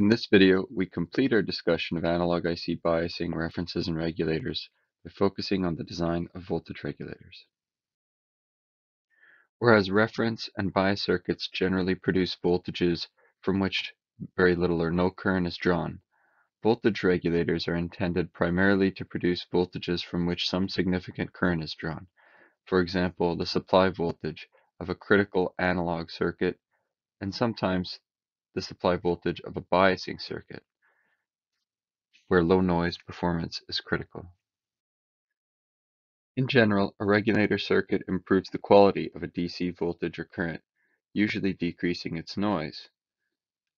In this video, we complete our discussion of analog IC biasing references and regulators by focusing on the design of voltage regulators. Whereas reference and bias circuits generally produce voltages from which very little or no current is drawn, voltage regulators are intended primarily to produce voltages from which some significant current is drawn. For example, the supply voltage of a critical analog circuit and sometimes the supply voltage of a biasing circuit, where low noise performance is critical. In general, a regulator circuit improves the quality of a DC voltage or current, usually decreasing its noise.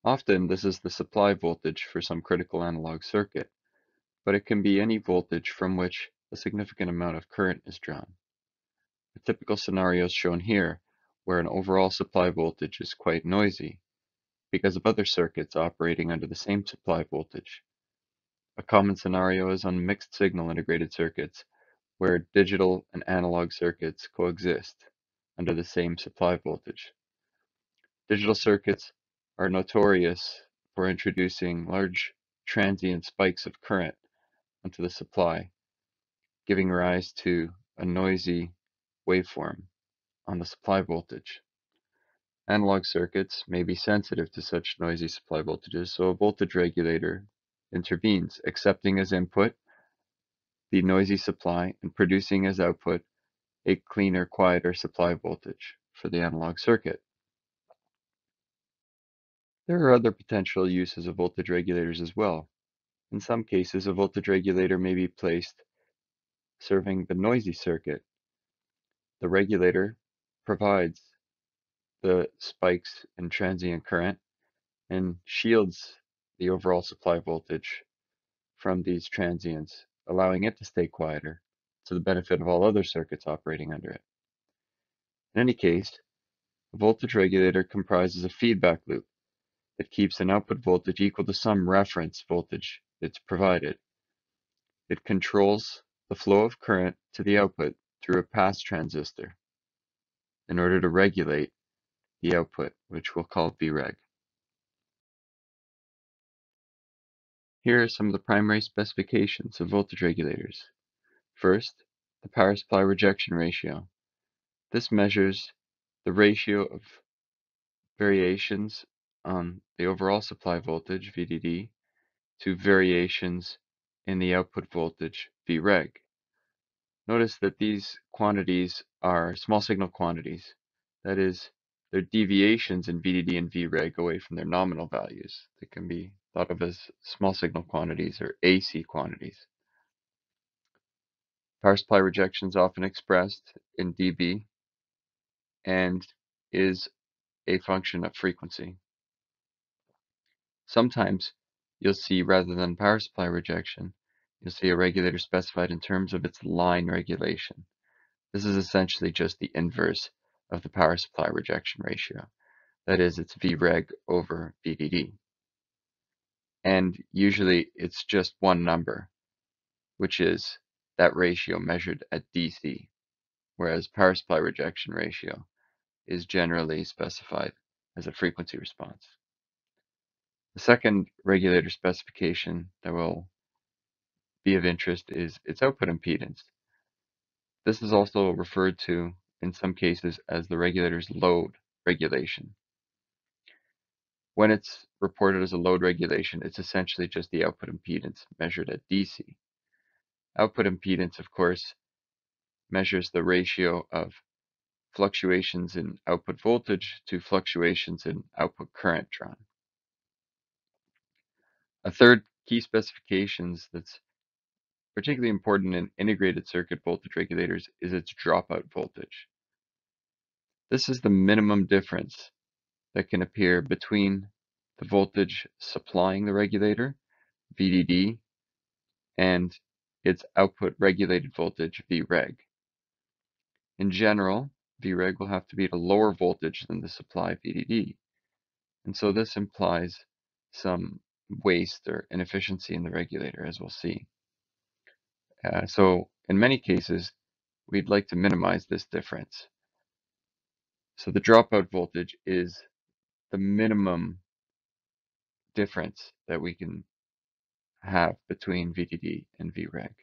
Often this is the supply voltage for some critical analog circuit, but it can be any voltage from which a significant amount of current is drawn. The typical scenario is shown here, where an overall supply voltage is quite noisy, because of other circuits operating under the same supply voltage. A common scenario is on mixed signal integrated circuits, where digital and analog circuits coexist under the same supply voltage. Digital circuits are notorious for introducing large transient spikes of current onto the supply, giving rise to a noisy waveform on the supply voltage. Analog circuits may be sensitive to such noisy supply voltages, so a voltage regulator intervenes, accepting as input the noisy supply and producing as output a cleaner, quieter supply voltage for the analog circuit. There are other potential uses of voltage regulators as well. In some cases, a voltage regulator may be placed serving the noisy circuit. The regulator provides the spikes in transient current and shields the overall supply voltage from these transients, allowing it to stay quieter to the benefit of all other circuits operating under it. In any case, a voltage regulator comprises a feedback loop that keeps an output voltage equal to some reference voltage that's provided. It controls the flow of current to the output through a pass transistor in order to regulate the output, which we'll call Vreg. Here are some of the primary specifications of voltage regulators. First, the power supply rejection ratio. This measures the ratio of variations on the overall supply voltage, VDD, to variations in the output voltage, Vreg. Notice that these quantities are small signal quantities. That is, their deviations in VDD and Vreg away from their nominal values. They can be thought of as small signal quantities or AC quantities. Power supply rejection is often expressed in dB and is a function of frequency. Sometimes you'll see rather than power supply rejection, you'll see a regulator specified in terms of its line regulation. This is essentially just the inverse of the power supply rejection ratio. That is, it's Vreg over VDD. And usually it's just one number, which is that ratio measured at DC, whereas power supply rejection ratio is generally specified as a frequency response. The second regulator specification that will be of interest is its output impedance. This is also referred to in some cases as the regulator's load regulation. When it's reported as a load regulation, it's essentially just the output impedance measured at DC. Output impedance, of course, measures the ratio of fluctuations in output voltage to fluctuations in output current drawn. A third key specifications that's particularly important in integrated circuit voltage regulators is its dropout voltage. This is the minimum difference that can appear between the voltage supplying the regulator, VDD, and its output regulated voltage, Vreg. In general, Vreg will have to be at a lower voltage than the supply VDD. And so this implies some waste or inefficiency in the regulator, as we'll see. Uh, so in many cases, we'd like to minimize this difference. So the dropout voltage is the minimum difference that we can have between VDD and VREG.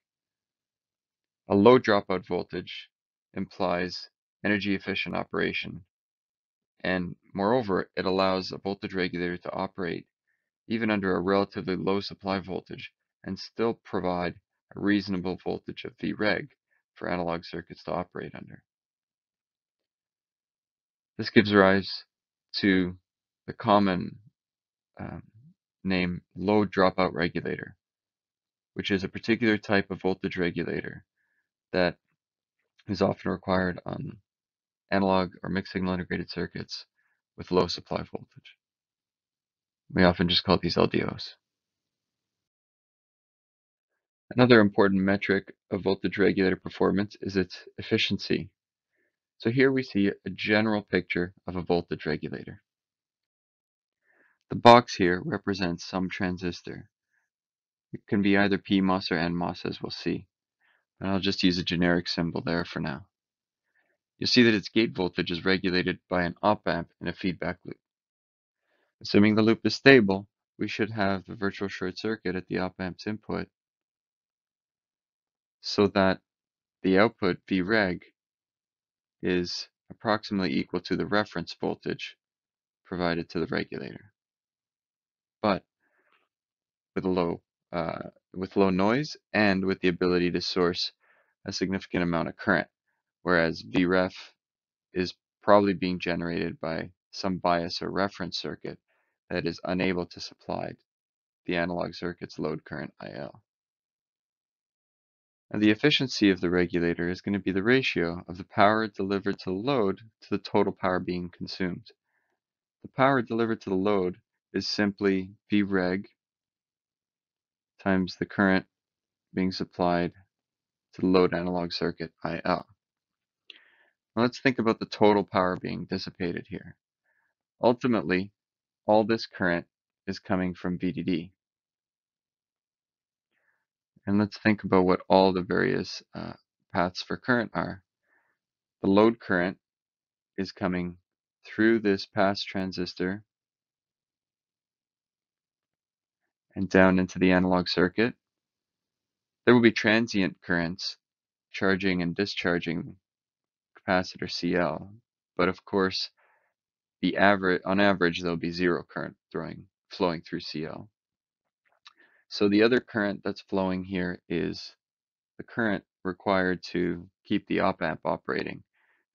A low dropout voltage implies energy efficient operation and moreover it allows a voltage regulator to operate even under a relatively low supply voltage and still provide a reasonable voltage of Vreg for analog circuits to operate under. This gives rise to the common um, name low dropout regulator, which is a particular type of voltage regulator that is often required on analog or mixed signal integrated circuits with low supply voltage. We often just call these LDOs. Another important metric of voltage regulator performance is its efficiency. So here we see a general picture of a voltage regulator. The box here represents some transistor. It can be either PMOS or NMOS as we'll see. And I'll just use a generic symbol there for now. You'll see that its gate voltage is regulated by an op-amp in a feedback loop. Assuming the loop is stable, we should have a virtual short circuit at the op-amp's input so that the output Vreg is approximately equal to the reference voltage provided to the regulator. But with low uh, with low noise and with the ability to source a significant amount of current, whereas VREF is probably being generated by some bias or reference circuit that is unable to supply the analog circuit's load current IL. And the efficiency of the regulator is going to be the ratio of the power delivered to the load to the total power being consumed. The power delivered to the load is simply Vreg times the current being supplied to the load analog circuit IL. Now let's think about the total power being dissipated here. Ultimately, all this current is coming from VDD. And let's think about what all the various uh, paths for current are. The load current is coming through this pass transistor and down into the analog circuit. There will be transient currents charging and discharging capacitor CL, but of course the average, on average, there'll be zero current throwing, flowing through CL. So the other current that's flowing here is the current required to keep the op-amp operating.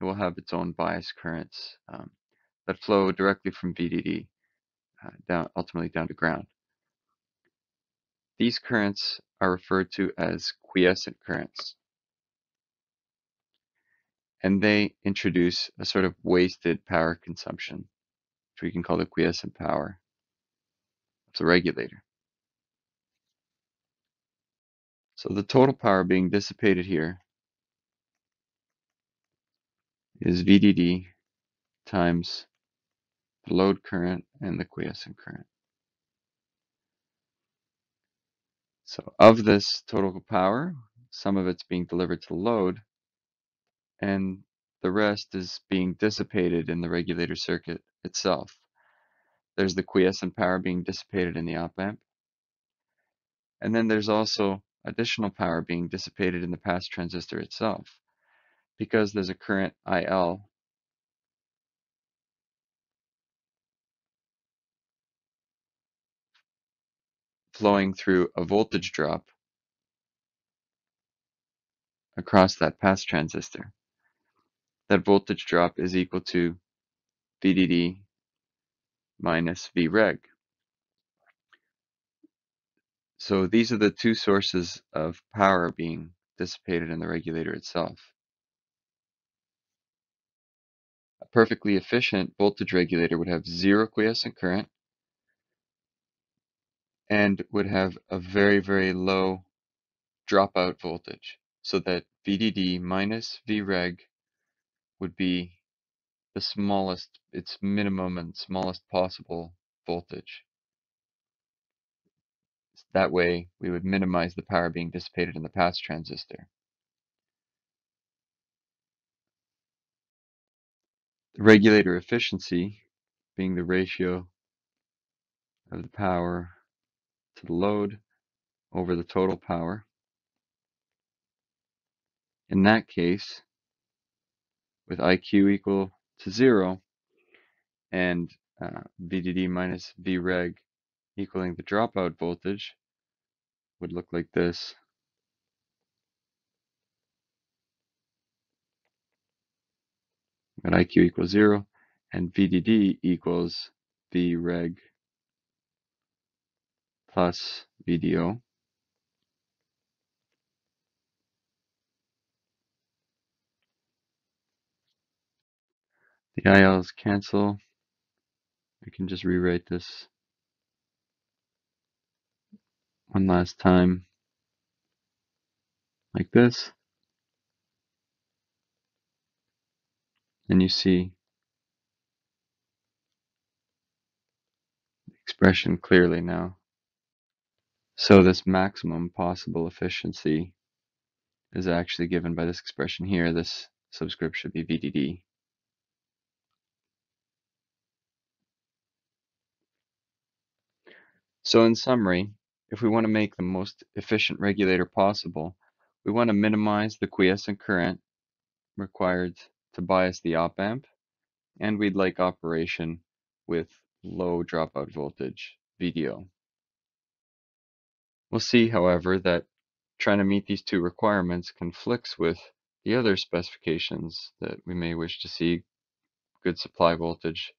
It will have its own bias currents um, that flow directly from VDD uh, down, ultimately down to ground. These currents are referred to as quiescent currents. And they introduce a sort of wasted power consumption, which we can call the quiescent power of the regulator. So the total power being dissipated here is VDD times the load current and the quiescent current. So of this total power, some of it's being delivered to the load, and the rest is being dissipated in the regulator circuit itself. There's the quiescent power being dissipated in the op amp. And then there's also additional power being dissipated in the pass transistor itself. Because there's a current IL flowing through a voltage drop across that pass transistor. That voltage drop is equal to VDD minus Vreg. So these are the two sources of power being dissipated in the regulator itself. A perfectly efficient voltage regulator would have zero quiescent current and would have a very, very low dropout voltage so that VDD minus Vreg would be the smallest, its minimum and smallest possible voltage. That way, we would minimize the power being dissipated in the pass transistor. The regulator efficiency being the ratio of the power to the load over the total power. In that case, with IQ equal to zero and uh, VDD minus Vreg equaling the dropout voltage would look like this. Got IQ equals zero and VDD equals Vreg plus VDO. The ILs cancel. I can just rewrite this one last time like this. And you see the expression clearly now. So this maximum possible efficiency is actually given by this expression here. This subscript should be VDD. So in summary, if we want to make the most efficient regulator possible, we want to minimize the quiescent current required to bias the op amp, and we'd like operation with low dropout voltage, VDO. We'll see, however, that trying to meet these two requirements conflicts with the other specifications that we may wish to see, good supply voltage,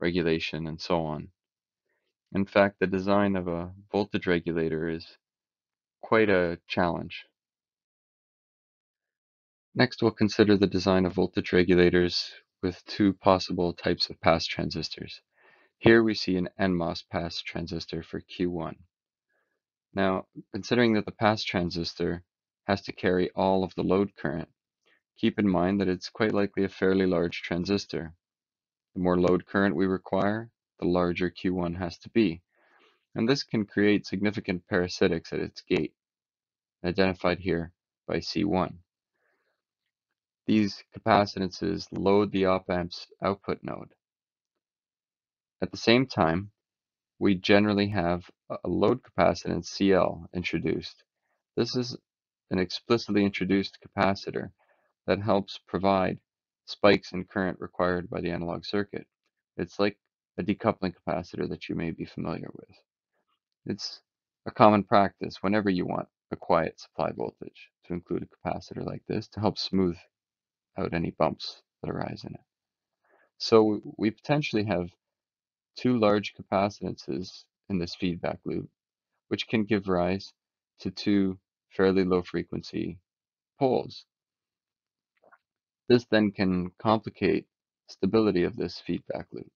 regulation, and so on. In fact, the design of a voltage regulator is quite a challenge. Next, we'll consider the design of voltage regulators with two possible types of pass transistors. Here we see an NMOS pass transistor for Q1. Now, considering that the pass transistor has to carry all of the load current, keep in mind that it's quite likely a fairly large transistor. The more load current we require, the larger Q1 has to be. And this can create significant parasitics at its gate, identified here by C1. These capacitances load the op-amp's output node. At the same time, we generally have a load capacitance CL introduced. This is an explicitly introduced capacitor that helps provide spikes in current required by the analog circuit. It's like a decoupling capacitor that you may be familiar with. It's a common practice whenever you want a quiet supply voltage to include a capacitor like this to help smooth out any bumps that arise in it. So we potentially have two large capacitances in this feedback loop, which can give rise to two fairly low frequency poles. This then can complicate stability of this feedback loop.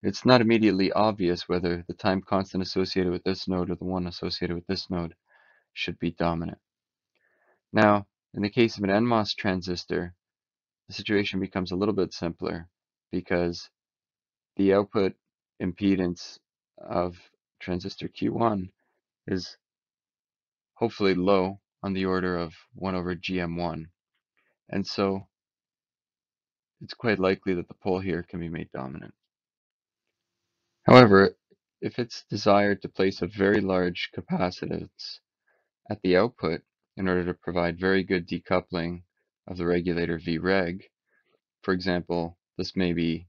It's not immediately obvious whether the time constant associated with this node or the one associated with this node should be dominant. Now, in the case of an NMOS transistor, the situation becomes a little bit simpler because the output impedance of transistor Q1 is hopefully low on the order of 1 over GM1. And so it's quite likely that the pole here can be made dominant. However, if it's desired to place a very large capacitance at the output in order to provide very good decoupling of the regulator Vreg, for example, this may be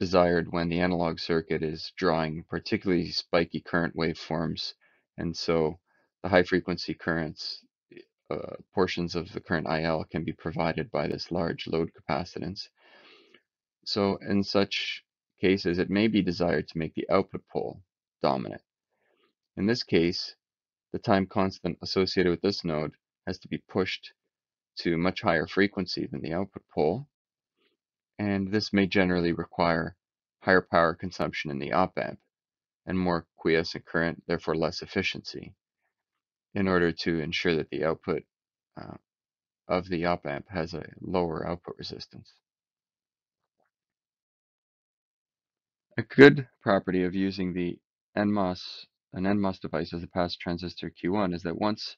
desired when the analog circuit is drawing particularly spiky current waveforms. And so the high frequency currents, uh, portions of the current IL can be provided by this large load capacitance. So in such cases, it may be desired to make the output pole dominant. In this case, the time constant associated with this node has to be pushed to much higher frequency than the output pole, and this may generally require higher power consumption in the op-amp and more quiescent current, therefore less efficiency, in order to ensure that the output uh, of the op-amp has a lower output resistance. A good property of using the NMOS, an NMOS device as a pass transistor Q1 is that once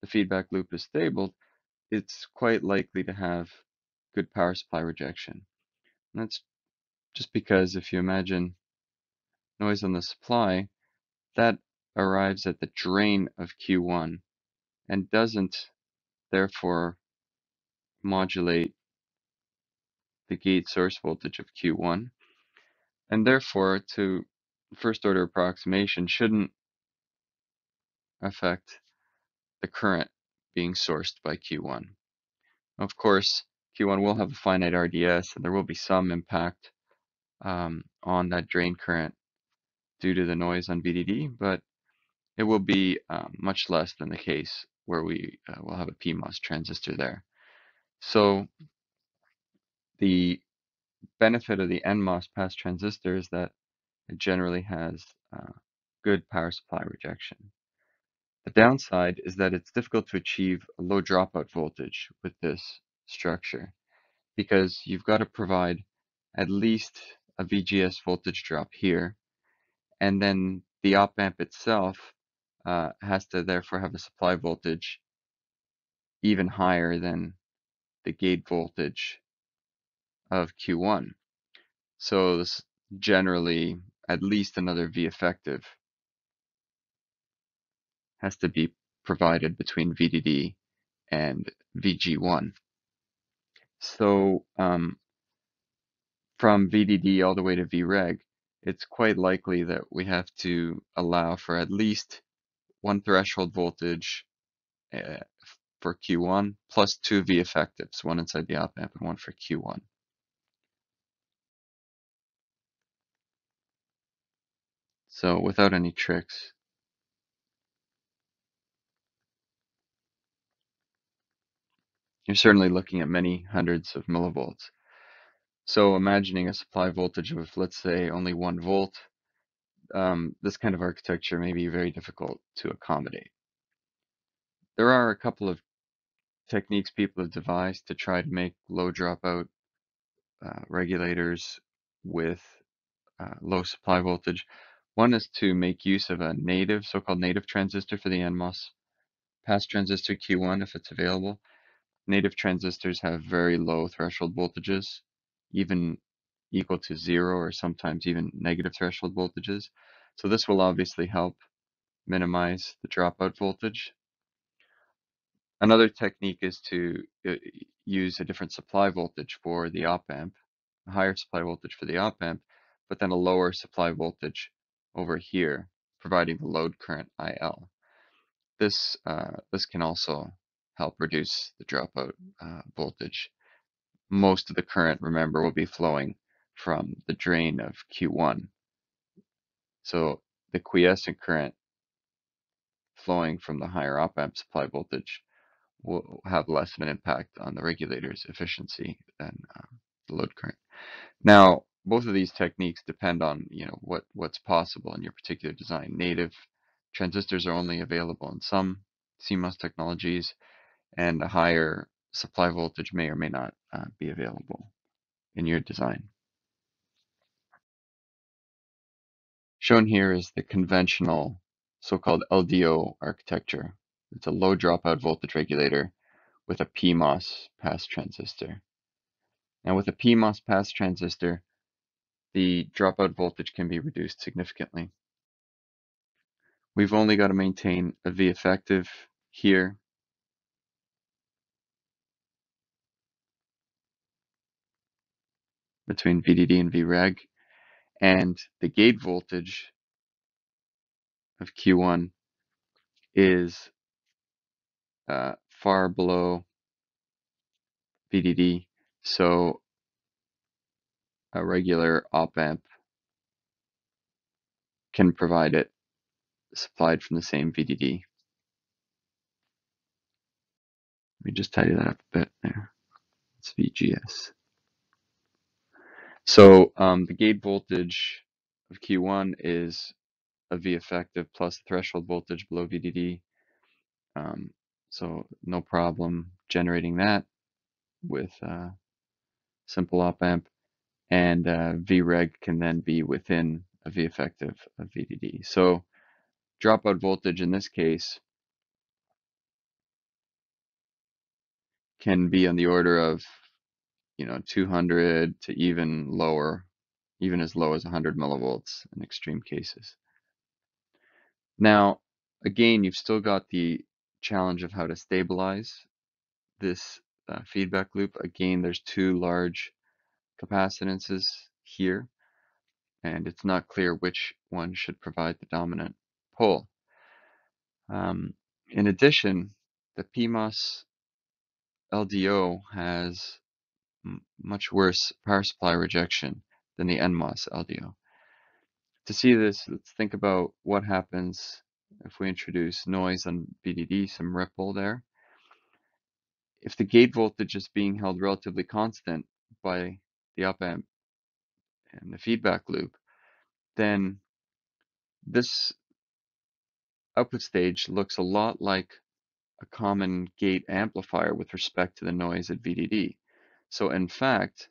the feedback loop is stable, it's quite likely to have good power supply rejection. And that's just because if you imagine noise on the supply, that arrives at the drain of Q1 and doesn't therefore modulate the gate source voltage of Q1 and therefore to first order approximation shouldn't affect the current being sourced by Q1. Of course, Q1 will have a finite RDS and there will be some impact um, on that drain current due to the noise on VDD, but it will be um, much less than the case where we uh, will have a PMOS transistor there. So the benefit of the NMOS pass transistor is that it generally has uh, good power supply rejection. The downside is that it's difficult to achieve a low dropout voltage with this structure because you've got to provide at least a VGS voltage drop here and then the op amp itself uh, has to therefore have a supply voltage even higher than the gate voltage of Q1. So this generally at least another V effective has to be provided between VDD and VG1. So um, from VDD all the way to VREG, it's quite likely that we have to allow for at least one threshold voltage uh, for Q1 plus two V effectives, one inside the op amp and one for Q1. So without any tricks, you're certainly looking at many hundreds of millivolts. So imagining a supply voltage of, let's say, only one volt, um, this kind of architecture may be very difficult to accommodate. There are a couple of techniques people have devised to try to make low dropout uh, regulators with uh, low supply voltage. One is to make use of a native, so-called native transistor for the NMOS pass transistor Q1 if it's available. Native transistors have very low threshold voltages, even equal to zero or sometimes even negative threshold voltages. So this will obviously help minimize the dropout voltage. Another technique is to uh, use a different supply voltage for the op amp, a higher supply voltage for the op amp, but then a lower supply voltage over here, providing the load current IL. This, uh, this can also help reduce the dropout uh, voltage. Most of the current, remember, will be flowing from the drain of Q1. So the quiescent current flowing from the higher op amp supply voltage will have less of an impact on the regulator's efficiency than uh, the load current. Now, both of these techniques depend on you know what what's possible in your particular design. Native transistors are only available in some CMOS technologies, and a higher supply voltage may or may not uh, be available in your design. Shown here is the conventional so-called LDO architecture. It's a low dropout voltage regulator with a PMOS pass transistor. Now with a PMOS pass transistor, the dropout voltage can be reduced significantly. We've only got to maintain a V effective here. Between VDD and VREG, and the gate voltage of Q1 is uh, far below VDD, so a regular op amp can provide it supplied from the same VDD. Let me just tidy that up a bit there. It's VGS. So um, the gate voltage of Q1 is a V effective plus threshold voltage below VDD. Um, so no problem generating that with uh, simple op amp and uh, VREG can then be within a V effective of VDD. So dropout voltage in this case can be on the order of you know 200 to even lower even as low as 100 millivolts in extreme cases. Now, again, you've still got the challenge of how to stabilize this uh, feedback loop. Again, there's two large capacitances here, and it's not clear which one should provide the dominant pole. Um, in addition, the PMOS LDO has much worse power supply rejection than the NMOS LDO. To see this, let's think about what happens if we introduce noise on VDD, some ripple there. If the gate voltage is being held relatively constant by the op amp and the feedback loop, then this output stage looks a lot like a common gate amplifier with respect to the noise at VDD. So in fact,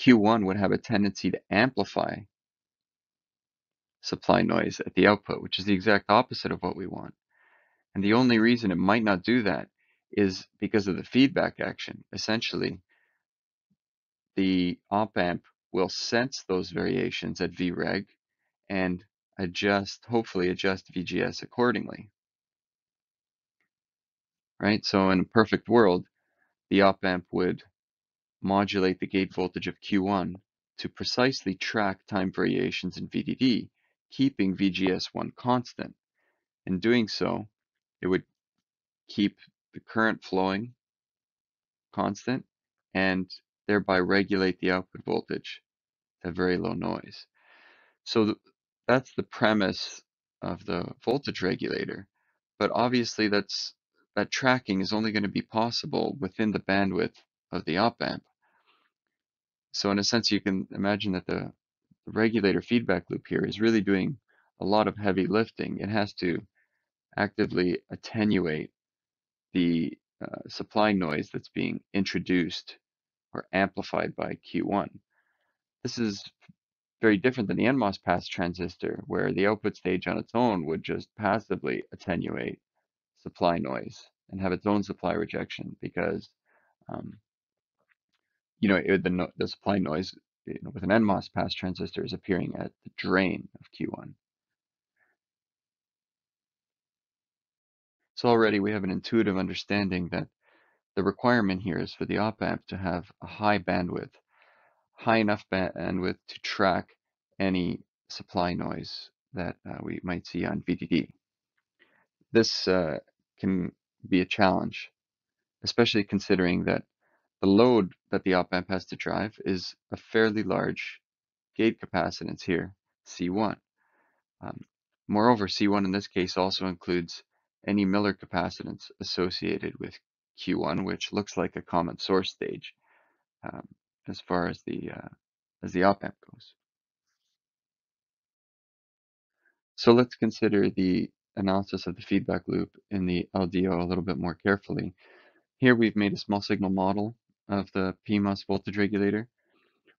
Q1 would have a tendency to amplify supply noise at the output, which is the exact opposite of what we want. And the only reason it might not do that is because of the feedback action. Essentially, the op amp will sense those variations at Vreg and adjust, hopefully adjust VGS accordingly. Right, so in a perfect world, the op amp would modulate the gate voltage of Q1 to precisely track time variations in VDD, keeping VGS1 constant. In doing so, it would keep the current flowing constant and thereby regulate the output voltage to very low noise. So that's the premise of the voltage regulator. But obviously that's that tracking is only going to be possible within the bandwidth of the op amp. So in a sense, you can imagine that the, the regulator feedback loop here is really doing a lot of heavy lifting. It has to actively attenuate the uh, supply noise that's being introduced or amplified by Q1. This is very different than the NMOS pass transistor, where the output stage on its own would just passively attenuate supply noise and have its own supply rejection because, um, you know, it, the, the supply noise you know, with an NMOS pass transistor is appearing at the drain of Q1. So already we have an intuitive understanding that the requirement here is for the op amp to have a high bandwidth, high enough bandwidth to track any supply noise that uh, we might see on VDD. This uh, can be a challenge, especially considering that the load that the op amp has to drive is a fairly large gate capacitance here, C1. Um, moreover, C1 in this case also includes any Miller capacitance associated with Q1, which looks like a common source stage um, as far as the uh, as the op amp goes. So let's consider the analysis of the feedback loop in the LDO a little bit more carefully. Here we've made a small signal model of the PMOS voltage regulator.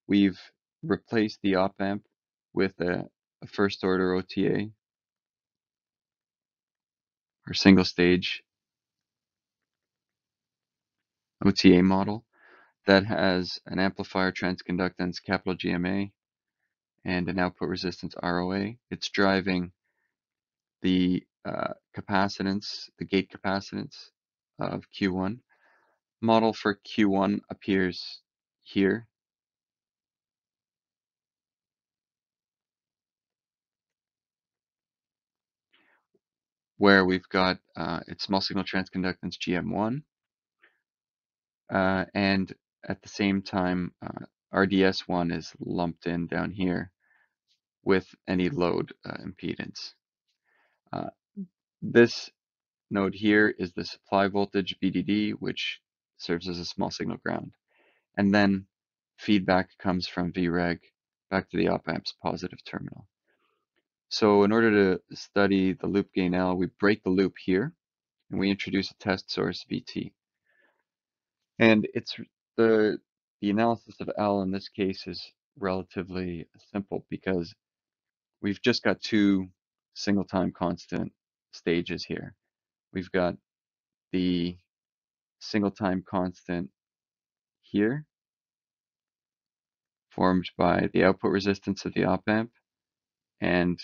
We've replaced the op amp with a, a first order OTA or single stage OTA model that has an amplifier transconductance capital GMA and an output resistance ROA. It's driving the uh, capacitance, the gate capacitance of Q1. Model for Q1 appears here. where we've got uh, its small signal transconductance GM1 uh, and at the same time, uh, RDS1 is lumped in down here with any load uh, impedance. Uh, this node here is the supply voltage VDD, which serves as a small signal ground. And then feedback comes from VREG back to the op amp's positive terminal. So in order to study the loop gain L, we break the loop here and we introduce a test source VT. And it's the the analysis of L in this case is relatively simple because we've just got two single time constant stages here. We've got the single time constant here formed by the output resistance of the op amp and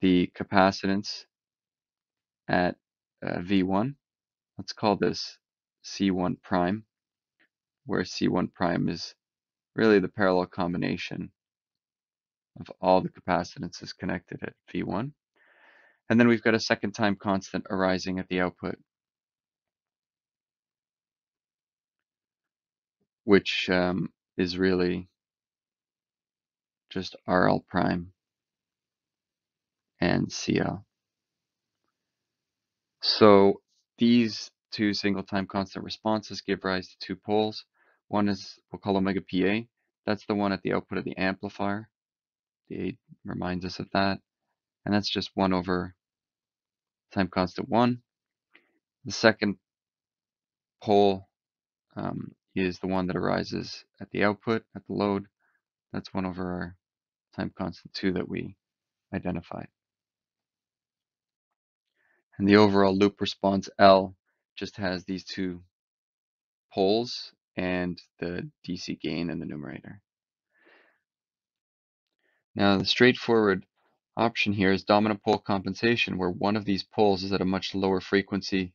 the capacitance at uh, V1. Let's call this C1 prime, where C1 prime is really the parallel combination of all the capacitances connected at V1. And then we've got a second time constant arising at the output, which um, is really just RL prime and CL. So these two single time constant responses give rise to two poles. One is, we'll call omega PA. That's the one at the output of the amplifier. The A reminds us of that. And that's just 1 over time constant 1. The second pole um, is the one that arises at the output, at the load. That's 1 over our time constant 2 that we identified. And the overall loop response L just has these two poles and the DC gain in the numerator. Now the straightforward option here is dominant pole compensation where one of these poles is at a much lower frequency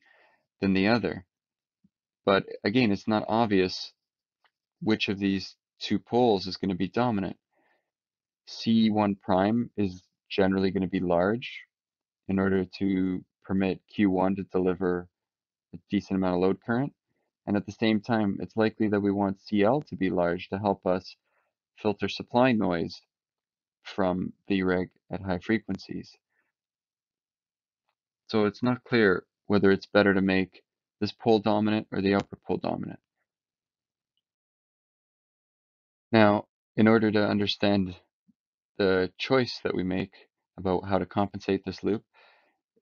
than the other. But again, it's not obvious which of these two poles is going to be dominant. C1 prime is generally going to be large in order to permit Q1 to deliver a decent amount of load current. And at the same time, it's likely that we want CL to be large to help us filter supply noise from VREG at high frequencies. So it's not clear whether it's better to make this pole dominant or the output pole dominant. Now, in order to understand the choice that we make about how to compensate this loop,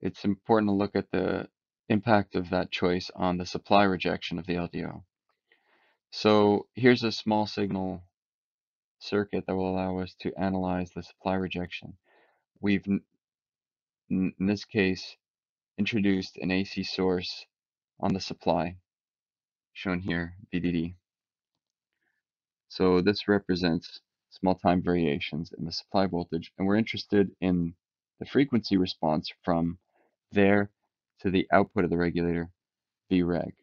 it's important to look at the impact of that choice on the supply rejection of the LDO. So here's a small signal circuit that will allow us to analyze the supply rejection. We've, in this case, introduced an AC source on the supply, shown here, VDD. So this represents small time variations in the supply voltage, and we're interested in the frequency response from there to the output of the regulator, Vreg.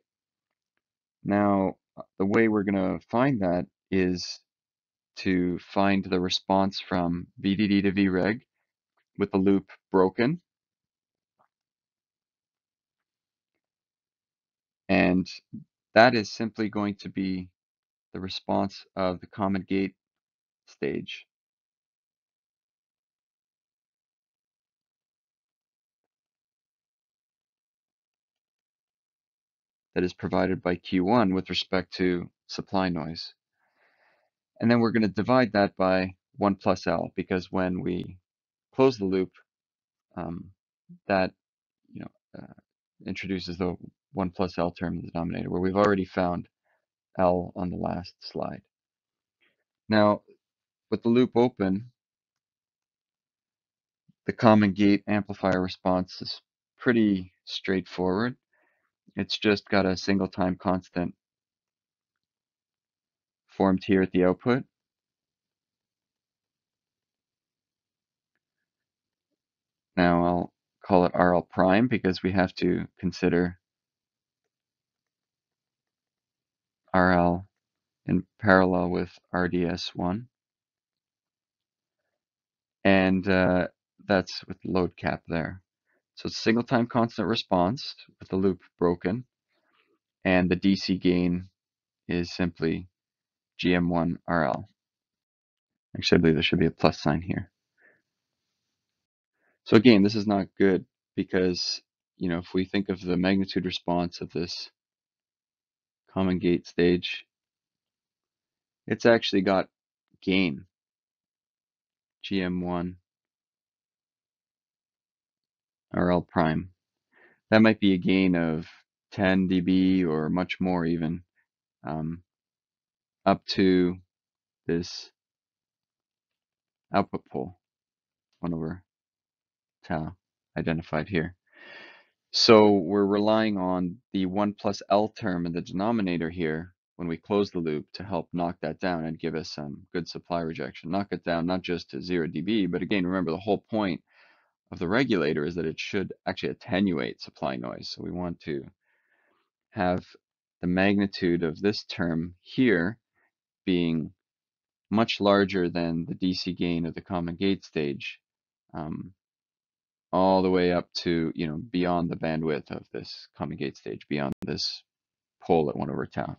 Now, uh, the way we're going to find that is to find the response from VDD to VREG with the loop broken. And that is simply going to be the response of the common gate stage. That is provided by Q1 with respect to supply noise. And then we're going to divide that by 1 plus L because when we close the loop, um, that you know uh, introduces the 1 plus L term in the denominator where we've already found L on the last slide. Now, with the loop open, the common gate amplifier response is pretty straightforward. It's just got a single time constant formed here at the output. Now I'll call it RL prime because we have to consider RL in parallel with RDS1. And uh, that's with load cap there. So it's single time constant response with the loop broken. And the DC gain is simply GM1 RL. Actually, I believe there should be a plus sign here. So again, this is not good because, you know, if we think of the magnitude response of this common gate stage, it's actually got gain, GM1 RL prime. That might be a gain of 10 dB or much more even, um, up to this output pole, 1 over tau identified here. So we're relying on the 1 plus L term in the denominator here when we close the loop to help knock that down and give us some good supply rejection. Knock it down not just to 0 dB, but again, remember the whole point of the regulator is that it should actually attenuate supply noise. So we want to have the magnitude of this term here being much larger than the DC gain of the common gate stage, um, all the way up to, you know, beyond the bandwidth of this common gate stage, beyond this pole at 1 over tau.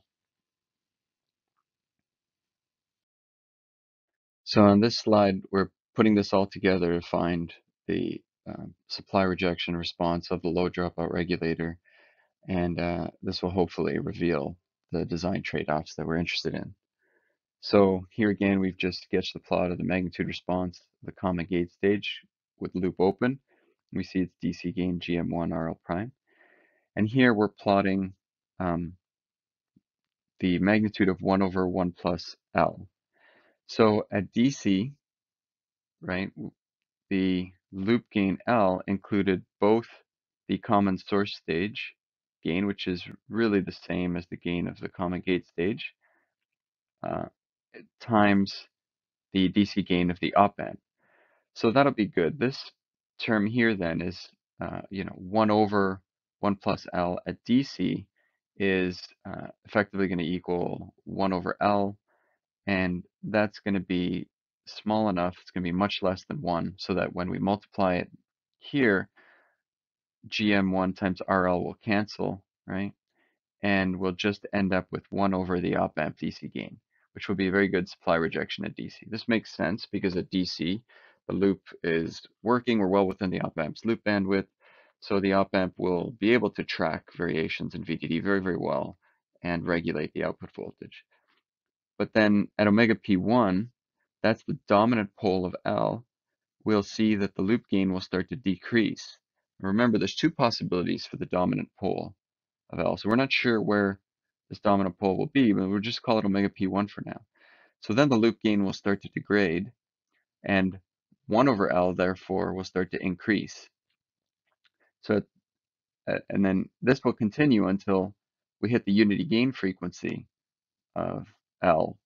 So on this slide, we're putting this all together to find the uh, supply rejection response of the low dropout regulator. And uh, this will hopefully reveal the design trade-offs that we're interested in. So here again, we've just sketched the plot of the magnitude response the common gate stage with loop open. We see its DC gain GM1 RL prime. And here we're plotting um, the magnitude of 1 over 1 plus L. So at DC, right, the loop gain L included both the common source stage gain, which is really the same as the gain of the common gate stage, uh, times the DC gain of the op amp. So that'll be good. This term here then is, uh, you know, 1 over 1 plus L at DC is uh, effectively going to equal 1 over L and that's going to be small enough, it's going to be much less than 1, so that when we multiply it here, GM1 times RL will cancel, right? And we'll just end up with 1 over the op amp DC gain, which will be a very good supply rejection at DC. This makes sense because at DC, the loop is working, we're well within the op amp's loop bandwidth, so the op amp will be able to track variations in VDD very, very well and regulate the output voltage. But then at omega p1, that's the dominant pole of L, we'll see that the loop gain will start to decrease. Remember, there's two possibilities for the dominant pole of L. So we're not sure where this dominant pole will be, but we'll just call it omega p1 for now. So then the loop gain will start to degrade, and 1 over L, therefore, will start to increase. So, uh, and then this will continue until we hit the unity gain frequency of L.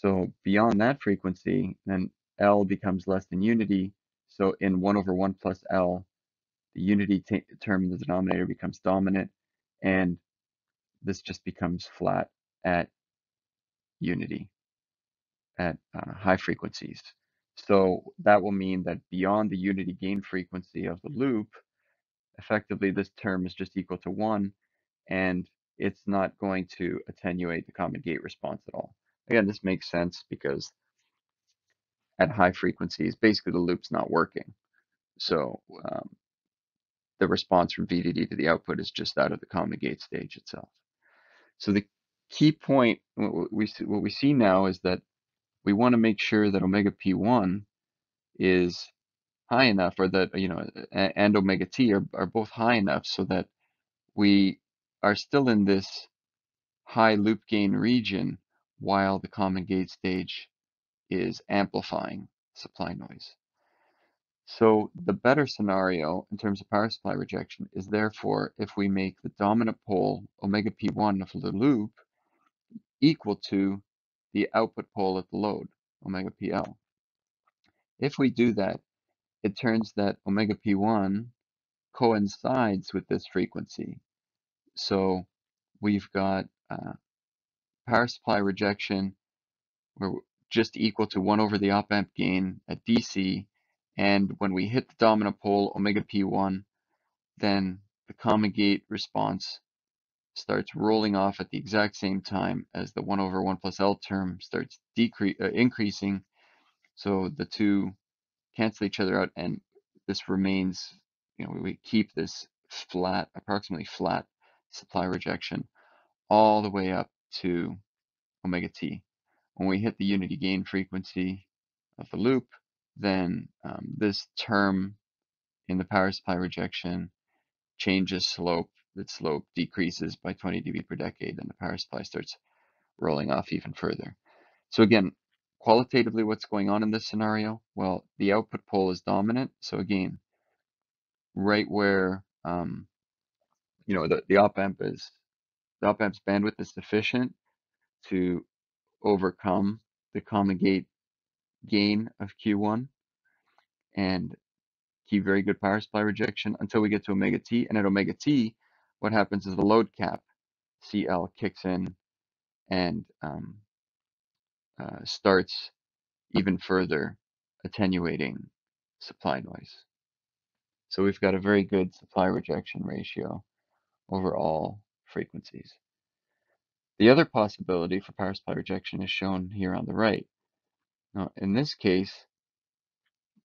So beyond that frequency, then L becomes less than unity. So in 1 over 1 plus L, the unity term in the denominator becomes dominant, and this just becomes flat at unity, at uh, high frequencies. So that will mean that beyond the unity gain frequency of the loop, effectively this term is just equal to 1, and it's not going to attenuate the common gate response at all. Again, this makes sense because at high frequencies, basically the loop's not working. So um, the response from VDD to the output is just out of the common gate stage itself. So the key point, what we, see, what we see now is that we want to make sure that omega p1 is high enough or that, you know, and omega t are, are both high enough so that we are still in this high loop gain region while the common gate stage is amplifying supply noise. So the better scenario in terms of power supply rejection is therefore if we make the dominant pole omega p1 of the loop equal to the output pole at the load, omega pl. If we do that, it turns that omega p1 coincides with this frequency so we've got uh, power supply rejection, we're just equal to 1 over the op amp gain at DC. And when we hit the dominant pole, omega P1, then the common gate response starts rolling off at the exact same time as the 1 over 1 plus L term starts decrease, uh, increasing. So the two cancel each other out and this remains, you know, we keep this flat, approximately flat supply rejection all the way up to omega t. When we hit the unity gain frequency of the loop, then um, this term in the power supply rejection changes slope. Its slope decreases by 20 dB per decade, and the power supply starts rolling off even further. So again, qualitatively, what's going on in this scenario? Well, the output pole is dominant. So again, right where um, you know, the, the op amp is, the op amp's bandwidth is sufficient to overcome the common gate gain of Q1 and keep very good power supply rejection until we get to omega t. And at omega t, what happens is the load cap, CL, kicks in and um, uh, starts even further attenuating supply noise. So we've got a very good supply rejection ratio over all frequencies. The other possibility for power supply rejection is shown here on the right. Now, in this case,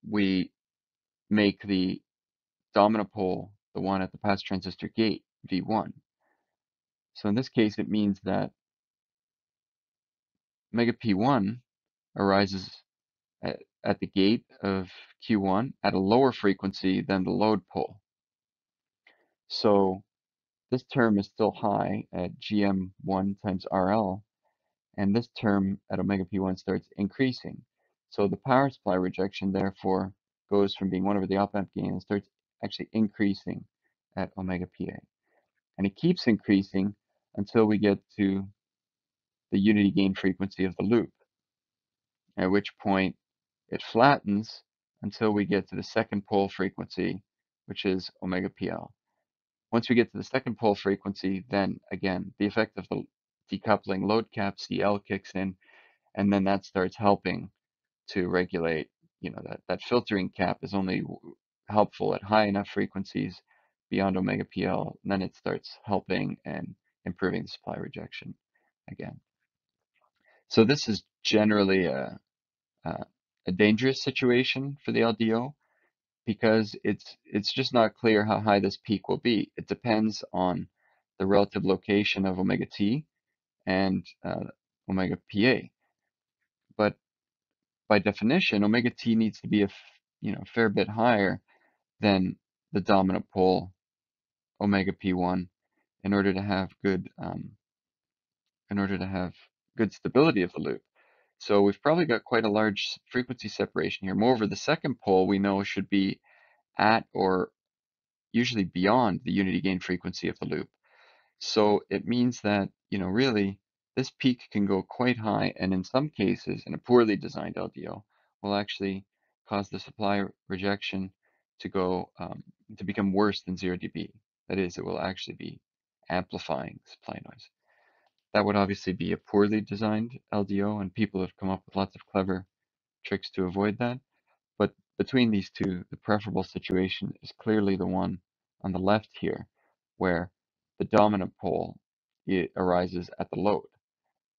we make the dominant pole the one at the pass transistor gate, V1. So in this case, it means that omega P1 arises at, at the gate of Q1 at a lower frequency than the load pole. So this term is still high at GM1 times RL, and this term at omega P1 starts increasing. So the power supply rejection therefore goes from being 1 over the op amp gain and starts actually increasing at omega PA. And it keeps increasing until we get to the unity gain frequency of the loop, at which point it flattens until we get to the second pole frequency, which is omega PL. Once we get to the second pole frequency, then again, the effect of the decoupling load cap CL kicks in, and then that starts helping to regulate, you know, that, that filtering cap is only helpful at high enough frequencies beyond omega PL, and then it starts helping and improving the supply rejection again. So this is generally a, a, a dangerous situation for the LDO because it's it's just not clear how high this peak will be. It depends on the relative location of omega t and uh, omega pa. But by definition, omega t needs to be a you know fair bit higher than the dominant pole omega p1 in order to have good um, in order to have good stability of the loop. So we've probably got quite a large frequency separation here. Moreover, the second pole we know should be at or usually beyond the unity gain frequency of the loop. So it means that, you know, really this peak can go quite high and in some cases in a poorly designed LDO will actually cause the supply rejection to go um, to become worse than 0 dB. That is, it will actually be amplifying supply noise. That would obviously be a poorly designed LDO, and people have come up with lots of clever tricks to avoid that. But between these two, the preferable situation is clearly the one on the left here, where the dominant pole arises at the load.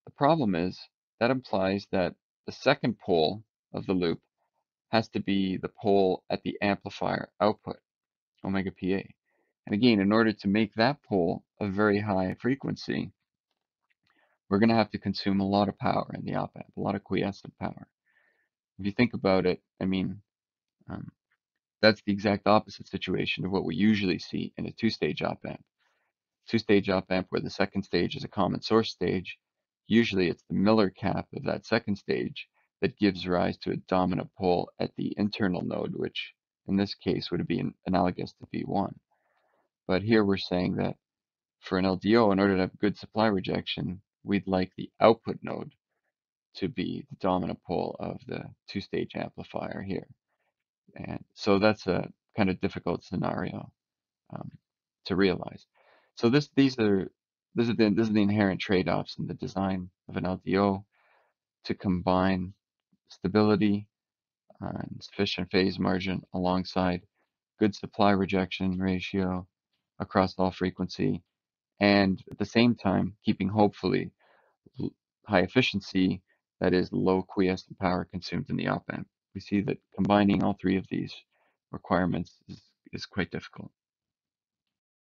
The problem is that implies that the second pole of the loop has to be the pole at the amplifier output, omega PA. And again, in order to make that pole a very high frequency, we're going to have to consume a lot of power in the op amp, a lot of quiescent power. If you think about it, I mean, um, that's the exact opposite situation of what we usually see in a two-stage op amp. Two-stage op amp where the second stage is a common source stage, usually it's the Miller cap of that second stage that gives rise to a dominant pole at the internal node, which in this case would be analogous to V1. But here we're saying that for an LDO, in order to have good supply rejection, we'd like the output node to be the dominant pole of the two-stage amplifier here. And so that's a kind of difficult scenario um, to realize. So this, these are, this is the, this is the inherent trade-offs in the design of an LDO to combine stability and sufficient phase margin alongside good supply rejection ratio across all frequency and at the same time keeping hopefully high efficiency, that is low quiescent power consumed in the op amp. We see that combining all three of these requirements is, is quite difficult.